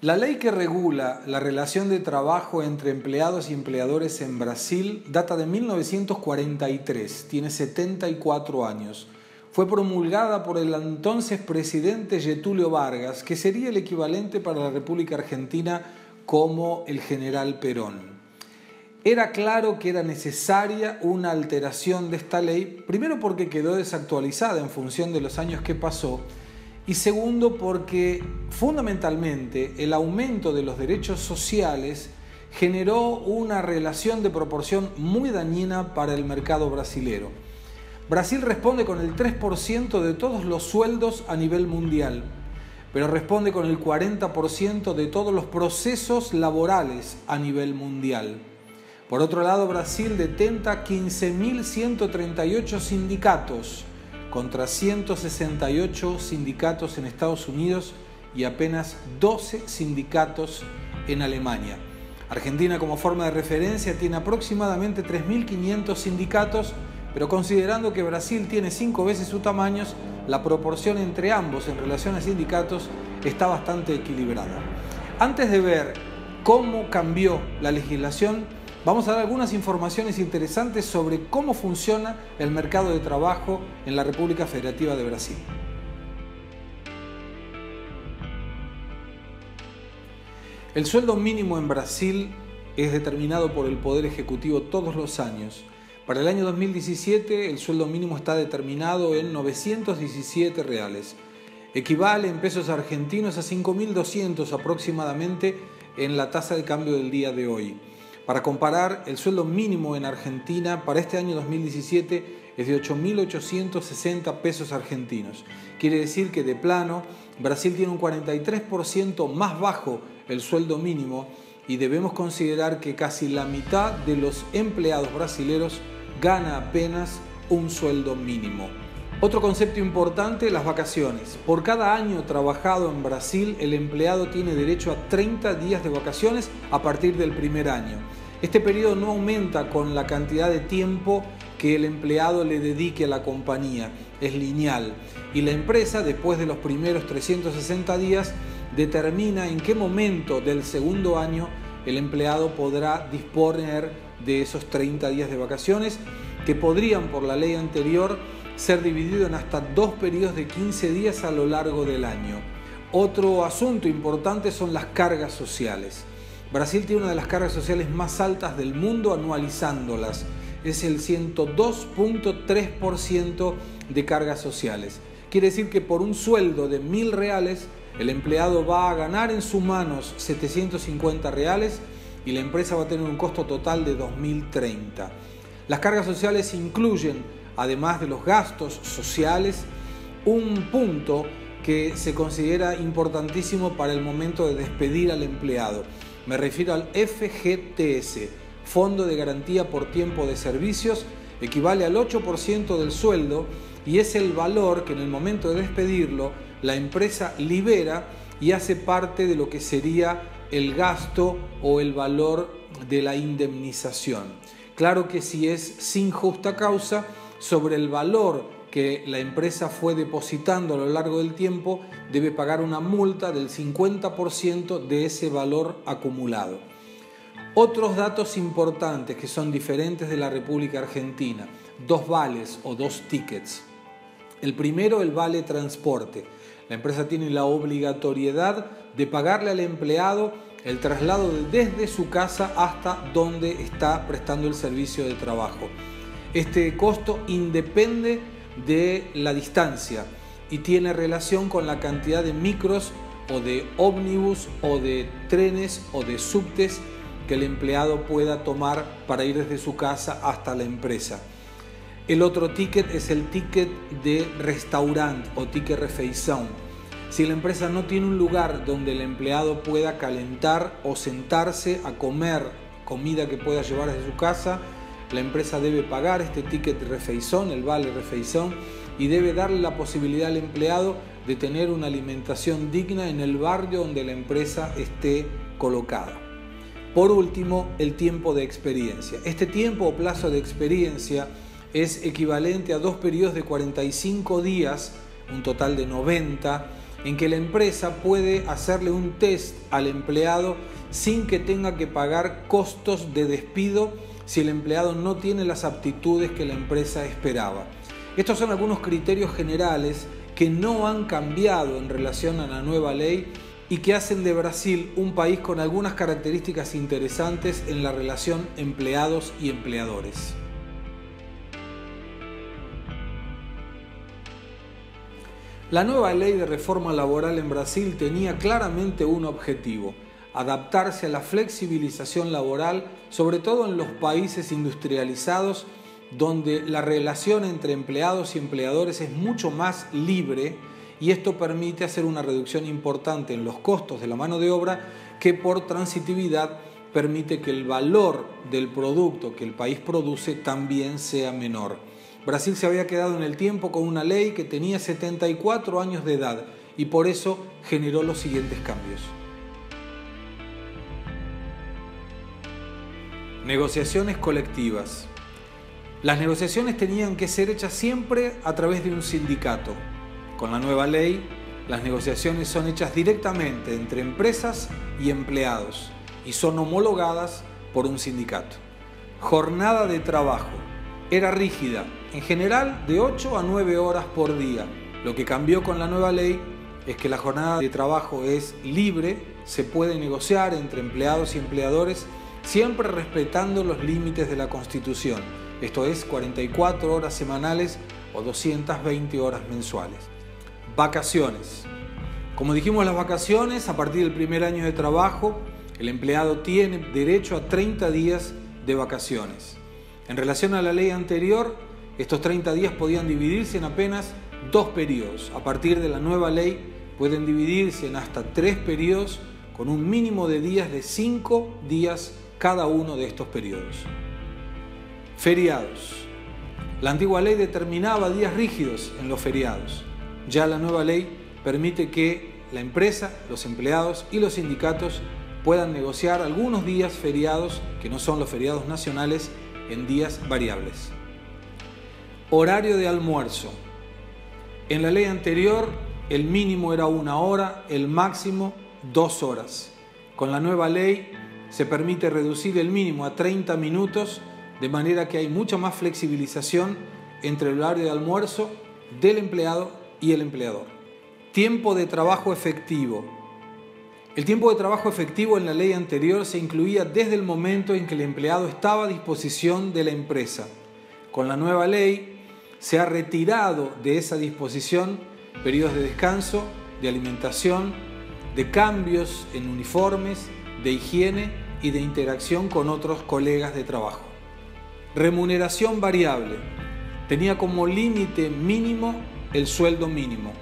La ley que regula la relación de trabajo entre empleados y empleadores en Brasil data de 1943, tiene 74 años. Fue promulgada por el entonces presidente Getulio Vargas, que sería el equivalente para la República Argentina como el general Perón. Era claro que era necesaria una alteración de esta ley, primero porque quedó desactualizada en función de los años que pasó, y segundo porque fundamentalmente el aumento de los derechos sociales generó una relación de proporción muy dañina para el mercado brasilero. Brasil responde con el 3% de todos los sueldos a nivel mundial, pero responde con el 40% de todos los procesos laborales a nivel mundial. Por otro lado, Brasil detenta 15.138 sindicatos, contra 168 sindicatos en Estados Unidos y apenas 12 sindicatos en Alemania. Argentina como forma de referencia tiene aproximadamente 3.500 sindicatos, pero considerando que Brasil tiene cinco veces su tamaño, la proporción entre ambos en relación a sindicatos está bastante equilibrada. Antes de ver cómo cambió la legislación, Vamos a dar algunas informaciones interesantes sobre cómo funciona el mercado de trabajo en la República Federativa de Brasil. El sueldo mínimo en Brasil es determinado por el Poder Ejecutivo todos los años. Para el año 2017 el sueldo mínimo está determinado en 917 reales. Equivale en pesos argentinos a 5.200 aproximadamente en la tasa de cambio del día de hoy. Para comparar, el sueldo mínimo en Argentina para este año 2017 es de 8.860 pesos argentinos. Quiere decir que de plano, Brasil tiene un 43% más bajo el sueldo mínimo y debemos considerar que casi la mitad de los empleados brasileros gana apenas un sueldo mínimo. Otro concepto importante, las vacaciones. Por cada año trabajado en Brasil, el empleado tiene derecho a 30 días de vacaciones a partir del primer año. Este periodo no aumenta con la cantidad de tiempo que el empleado le dedique a la compañía, es lineal. Y la empresa, después de los primeros 360 días, determina en qué momento del segundo año el empleado podrá disponer de esos 30 días de vacaciones que podrían por la ley anterior ser divididos en hasta dos periodos de 15 días a lo largo del año. Otro asunto importante son las cargas sociales. Brasil tiene una de las cargas sociales más altas del mundo anualizándolas. Es el 102.3% de cargas sociales. Quiere decir que por un sueldo de mil reales, el empleado va a ganar en sus manos 750 reales y la empresa va a tener un costo total de 2030. Las cargas sociales incluyen, además de los gastos sociales, un punto que se considera importantísimo para el momento de despedir al empleado me refiero al FGTS, Fondo de Garantía por Tiempo de Servicios, equivale al 8% del sueldo y es el valor que en el momento de despedirlo la empresa libera y hace parte de lo que sería el gasto o el valor de la indemnización. Claro que si es sin justa causa, sobre el valor que la empresa fue depositando a lo largo del tiempo debe pagar una multa del 50% de ese valor acumulado. Otros datos importantes que son diferentes de la República Argentina, dos vales o dos tickets. El primero, el vale transporte. La empresa tiene la obligatoriedad de pagarle al empleado el traslado desde su casa hasta donde está prestando el servicio de trabajo. Este costo independe de la distancia y tiene relación con la cantidad de micros o de ómnibus o de trenes o de subtes que el empleado pueda tomar para ir desde su casa hasta la empresa. El otro ticket es el ticket de restaurante o ticket refeição. Si la empresa no tiene un lugar donde el empleado pueda calentar o sentarse a comer comida que pueda llevar desde su casa, la empresa debe pagar este ticket de refeición, el vale refeición, y debe darle la posibilidad al empleado de tener una alimentación digna en el barrio donde la empresa esté colocada. Por último, el tiempo de experiencia. Este tiempo o plazo de experiencia es equivalente a dos periodos de 45 días, un total de 90, en que la empresa puede hacerle un test al empleado sin que tenga que pagar costos de despido si el empleado no tiene las aptitudes que la empresa esperaba. Estos son algunos criterios generales que no han cambiado en relación a la nueva ley y que hacen de Brasil un país con algunas características interesantes en la relación empleados y empleadores. La nueva ley de reforma laboral en Brasil tenía claramente un objetivo, adaptarse a la flexibilización laboral, sobre todo en los países industrializados donde la relación entre empleados y empleadores es mucho más libre y esto permite hacer una reducción importante en los costos de la mano de obra que por transitividad permite que el valor del producto que el país produce también sea menor. Brasil se había quedado en el tiempo con una ley que tenía 74 años de edad y por eso generó los siguientes cambios. Negociaciones colectivas. Las negociaciones tenían que ser hechas siempre a través de un sindicato. Con la nueva ley, las negociaciones son hechas directamente entre empresas y empleados y son homologadas por un sindicato. Jornada de trabajo. Era rígida, en general de 8 a 9 horas por día. Lo que cambió con la nueva ley es que la jornada de trabajo es libre, se puede negociar entre empleados y empleadores siempre respetando los límites de la Constitución esto es 44 horas semanales o 220 horas mensuales. Vacaciones. Como dijimos, las vacaciones, a partir del primer año de trabajo, el empleado tiene derecho a 30 días de vacaciones. En relación a la ley anterior, estos 30 días podían dividirse en apenas dos periodos. A partir de la nueva ley pueden dividirse en hasta tres periodos con un mínimo de días de 5 días cada uno de estos periodos. Feriados. La antigua ley determinaba días rígidos en los feriados. Ya la nueva ley permite que la empresa, los empleados y los sindicatos puedan negociar algunos días feriados, que no son los feriados nacionales, en días variables. Horario de almuerzo. En la ley anterior el mínimo era una hora, el máximo dos horas. Con la nueva ley se permite reducir el mínimo a 30 minutos de manera que hay mucha más flexibilización entre el horario de almuerzo del empleado y el empleador. Tiempo de trabajo efectivo. El tiempo de trabajo efectivo en la ley anterior se incluía desde el momento en que el empleado estaba a disposición de la empresa. Con la nueva ley se ha retirado de esa disposición periodos de descanso, de alimentación, de cambios en uniformes, de higiene y de interacción con otros colegas de trabajo. Remuneración variable. Tenía como límite mínimo el sueldo mínimo.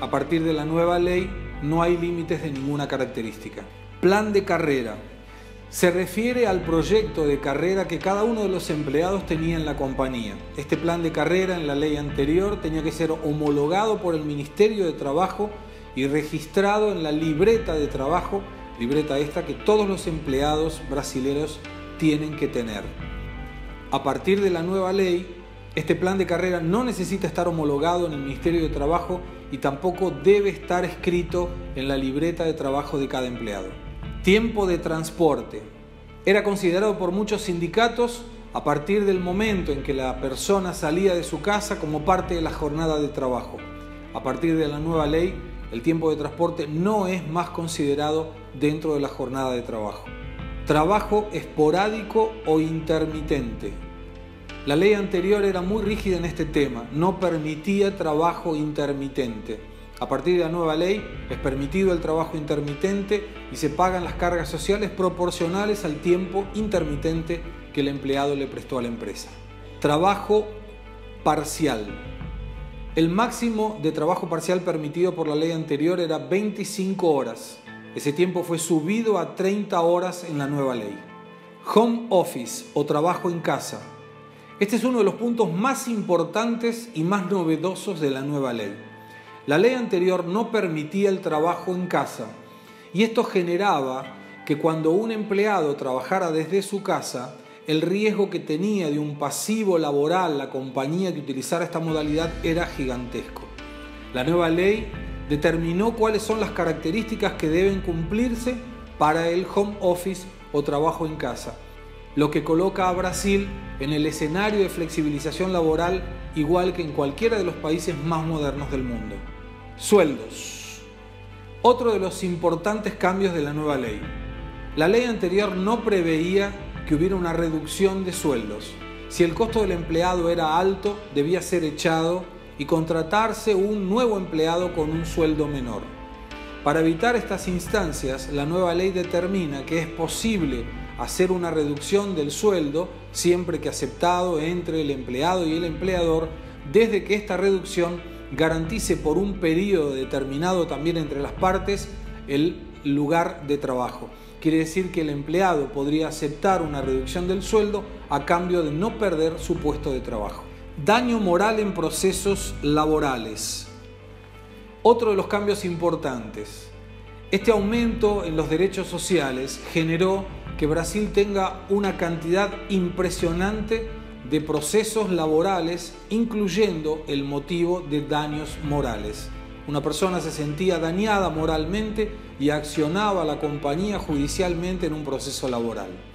A partir de la nueva ley no hay límites de ninguna característica. Plan de carrera. Se refiere al proyecto de carrera que cada uno de los empleados tenía en la compañía. Este plan de carrera en la ley anterior tenía que ser homologado por el Ministerio de Trabajo y registrado en la libreta de trabajo, libreta esta que todos los empleados brasileños tienen que tener. A partir de la nueva ley, este plan de carrera no necesita estar homologado en el Ministerio de Trabajo y tampoco debe estar escrito en la libreta de trabajo de cada empleado. Tiempo de transporte. Era considerado por muchos sindicatos a partir del momento en que la persona salía de su casa como parte de la jornada de trabajo. A partir de la nueva ley, el tiempo de transporte no es más considerado dentro de la jornada de trabajo. Trabajo esporádico o intermitente. La ley anterior era muy rígida en este tema, no permitía trabajo intermitente. A partir de la nueva ley es permitido el trabajo intermitente y se pagan las cargas sociales proporcionales al tiempo intermitente que el empleado le prestó a la empresa. Trabajo parcial. El máximo de trabajo parcial permitido por la ley anterior era 25 horas. Ese tiempo fue subido a 30 horas en la nueva ley. Home office o trabajo en casa. Este es uno de los puntos más importantes y más novedosos de la nueva ley. La ley anterior no permitía el trabajo en casa y esto generaba que cuando un empleado trabajara desde su casa, el riesgo que tenía de un pasivo laboral la compañía que utilizara esta modalidad era gigantesco. La nueva ley determinó cuáles son las características que deben cumplirse para el home office o trabajo en casa, lo que coloca a Brasil en el escenario de flexibilización laboral igual que en cualquiera de los países más modernos del mundo. Sueldos. Otro de los importantes cambios de la nueva ley. La ley anterior no preveía que hubiera una reducción de sueldos. Si el costo del empleado era alto, debía ser echado y contratarse un nuevo empleado con un sueldo menor. Para evitar estas instancias, la nueva ley determina que es posible hacer una reducción del sueldo siempre que aceptado entre el empleado y el empleador, desde que esta reducción garantice por un periodo determinado también entre las partes el lugar de trabajo. Quiere decir que el empleado podría aceptar una reducción del sueldo a cambio de no perder su puesto de trabajo. Daño moral en procesos laborales. Otro de los cambios importantes. Este aumento en los derechos sociales generó que Brasil tenga una cantidad impresionante de procesos laborales, incluyendo el motivo de daños morales. Una persona se sentía dañada moralmente y accionaba a la compañía judicialmente en un proceso laboral.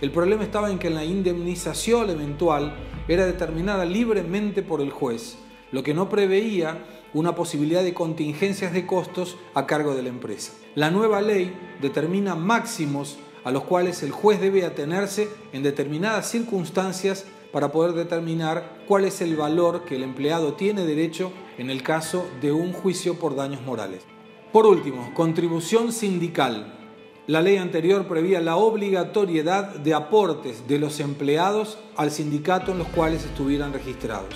El problema estaba en que la indemnización eventual era determinada libremente por el juez, lo que no preveía una posibilidad de contingencias de costos a cargo de la empresa. La nueva ley determina máximos a los cuales el juez debe atenerse en determinadas circunstancias para poder determinar cuál es el valor que el empleado tiene derecho en el caso de un juicio por daños morales. Por último, contribución sindical. La ley anterior prevía la obligatoriedad de aportes de los empleados al sindicato en los cuales estuvieran registrados.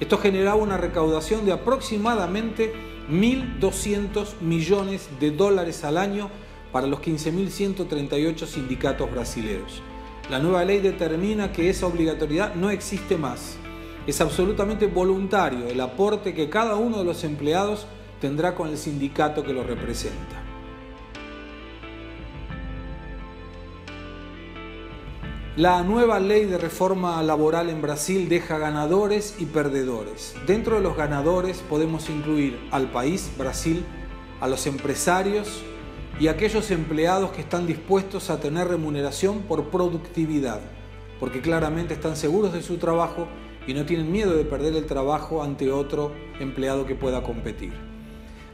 Esto generaba una recaudación de aproximadamente 1.200 millones de dólares al año para los 15.138 sindicatos brasileños. La nueva ley determina que esa obligatoriedad no existe más. Es absolutamente voluntario el aporte que cada uno de los empleados tendrá con el sindicato que lo representa. La nueva ley de reforma laboral en Brasil deja ganadores y perdedores. Dentro de los ganadores podemos incluir al país, Brasil, a los empresarios, y aquellos empleados que están dispuestos a tener remuneración por productividad, porque claramente están seguros de su trabajo y no tienen miedo de perder el trabajo ante otro empleado que pueda competir.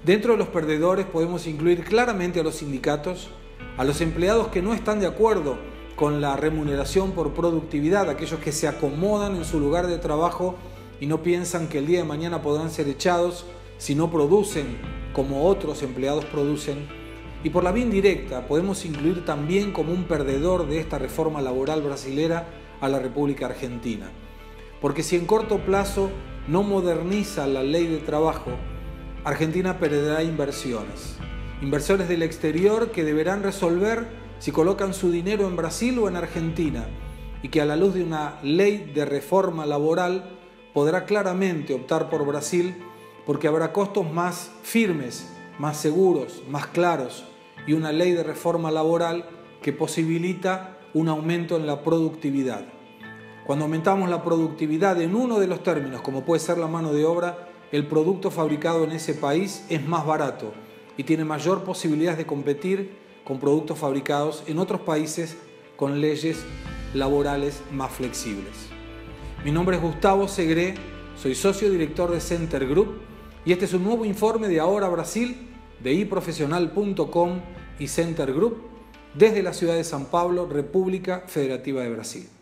Dentro de los perdedores podemos incluir claramente a los sindicatos, a los empleados que no están de acuerdo con la remuneración por productividad, aquellos que se acomodan en su lugar de trabajo y no piensan que el día de mañana podrán ser echados si no producen como otros empleados producen y por la vía indirecta podemos incluir también como un perdedor de esta reforma laboral brasilera a la República Argentina. Porque si en corto plazo no moderniza la ley de trabajo, Argentina perderá inversiones. Inversores del exterior que deberán resolver si colocan su dinero en Brasil o en Argentina y que a la luz de una ley de reforma laboral podrá claramente optar por Brasil porque habrá costos más firmes más seguros, más claros y una ley de reforma laboral que posibilita un aumento en la productividad. Cuando aumentamos la productividad en uno de los términos, como puede ser la mano de obra, el producto fabricado en ese país es más barato y tiene mayor posibilidad de competir con productos fabricados en otros países con leyes laborales más flexibles. Mi nombre es Gustavo Segre, soy socio director de Center Group y este es un nuevo informe de Ahora Brasil de iprofesional.com y Center Group desde la ciudad de San Pablo, República Federativa de Brasil.